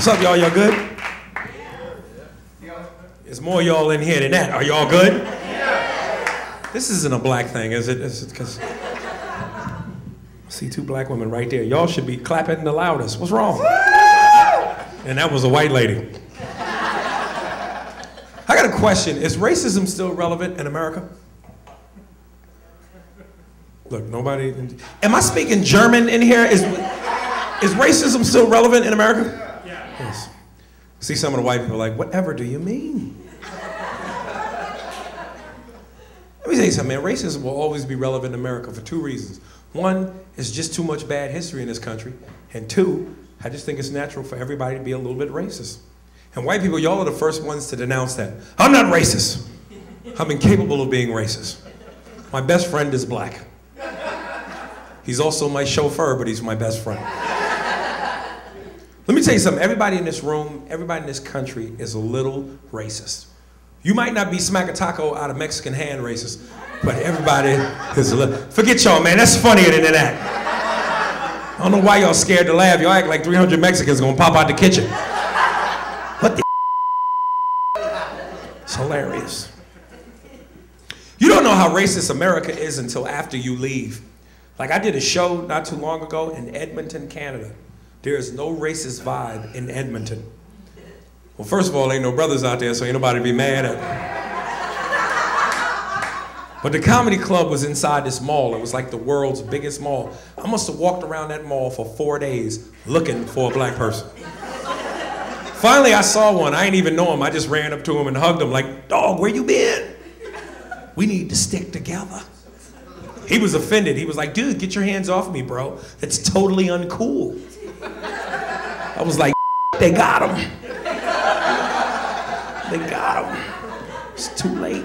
What's up, y'all? Y'all good? There's more y'all in here than that. Are y'all good? This isn't a black thing, is it? Is it cause I see two black women right there. Y'all should be clapping the loudest. What's wrong? And that was a white lady. I got a question. Is racism still relevant in America? Look, nobody. Am I speaking German in here? Is, is racism still relevant in America? Yes. See some of the white people like, whatever do you mean? Let me tell you something, man. Racism will always be relevant in America for two reasons. One, it's just too much bad history in this country. And two, I just think it's natural for everybody to be a little bit racist. And white people, y'all are the first ones to denounce that. I'm not racist. I'm incapable of being racist. My best friend is black. He's also my chauffeur, but he's my best friend. Let me tell you something. Everybody in this room, everybody in this country is a little racist. You might not be smack a taco out of Mexican hand racist, but everybody is a little. Forget y'all, man. That's funnier than that. I don't know why y'all scared to laugh. Y'all act like 300 Mexicans gonna pop out the kitchen. What the? It's hilarious. You don't know how racist America is until after you leave. Like I did a show not too long ago in Edmonton, Canada. There is no racist vibe in Edmonton. Well, first of all, ain't no brothers out there, so ain't nobody be mad at me. But the comedy club was inside this mall. It was like the world's biggest mall. I must have walked around that mall for four days looking for a black person. Finally, I saw one. I ain't even know him. I just ran up to him and hugged him like, dog, where you been? We need to stick together. He was offended. He was like, dude, get your hands off me, bro. That's totally uncool. I was like, they got him. They got him. It's too late.